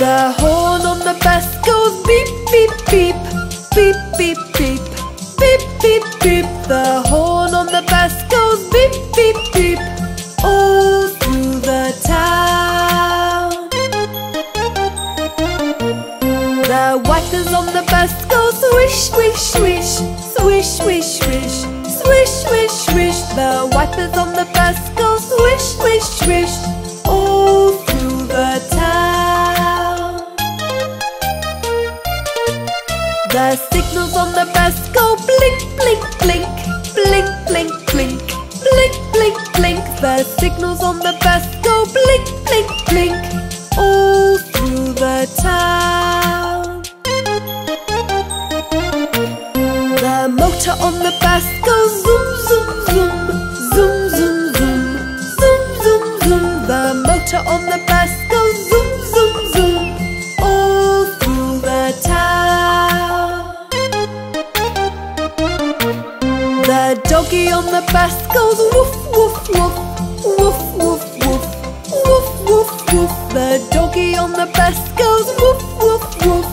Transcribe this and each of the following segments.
The horn on the bus goes beep, beep, beep, beep, beep, beep, beep, beep, beep. The horn on the bus goes beep, beep, beep, all through the town. The wipers on the bus go swish, swish, swish, swish, swish, swish, swish, swish, swish. The wipers on the bus go swish, swish, swish, The signals on the bus go blink, blink, blink, blink, blink, blink, blink, blink, blink. The signals on the bus go blink, blink, blink, all through the town. The motor on the bus goes zoom, zoom, zoom, zoom, zoom, zoom, zoom, zoom, zoom. The motor on the bus doggy on the bus goes woof woof woof woof woof woof woof woof woof. The doggy on the bus goes woof woof woof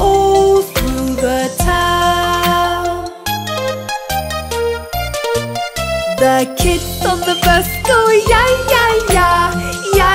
all through the town. The kids on the bus go ya ya ya ya.